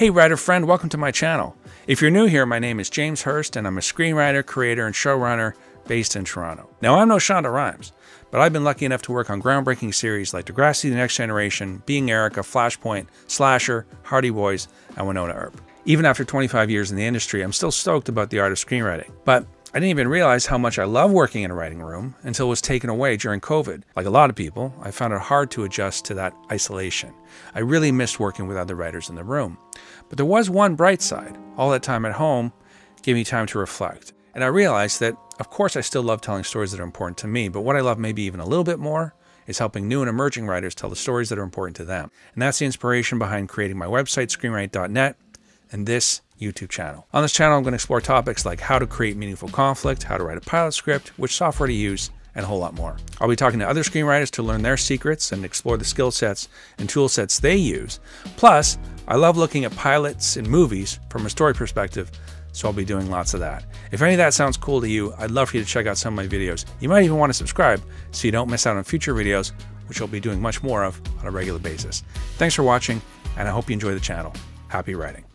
Hey, writer friend, welcome to my channel. If you're new here, my name is James Hurst, and I'm a screenwriter, creator, and showrunner based in Toronto. Now, I'm no Shonda Rhimes, but I've been lucky enough to work on groundbreaking series like Degrassi The Next Generation, Being Erica, Flashpoint, Slasher, Hardy Boys, and Wynonna Earp. Even after 25 years in the industry, I'm still stoked about the art of screenwriting. But I didn't even realize how much I love working in a writing room until it was taken away during COVID. Like a lot of people, I found it hard to adjust to that isolation. I really missed working with other writers in the room. But there was one bright side. All that time at home gave me time to reflect. And I realized that, of course, I still love telling stories that are important to me, but what I love maybe even a little bit more is helping new and emerging writers tell the stories that are important to them. And that's the inspiration behind creating my website, screenright.net, and this YouTube channel. On this channel, I'm going to explore topics like how to create meaningful conflict, how to write a pilot script, which software to use, and a whole lot more. I'll be talking to other screenwriters to learn their secrets and explore the skill sets and tool sets they use. Plus, I love looking at pilots in movies from a story perspective, so I'll be doing lots of that. If any of that sounds cool to you, I'd love for you to check out some of my videos. You might even want to subscribe so you don't miss out on future videos, which I'll be doing much more of on a regular basis. Thanks for watching, and I hope you enjoy the channel. Happy writing.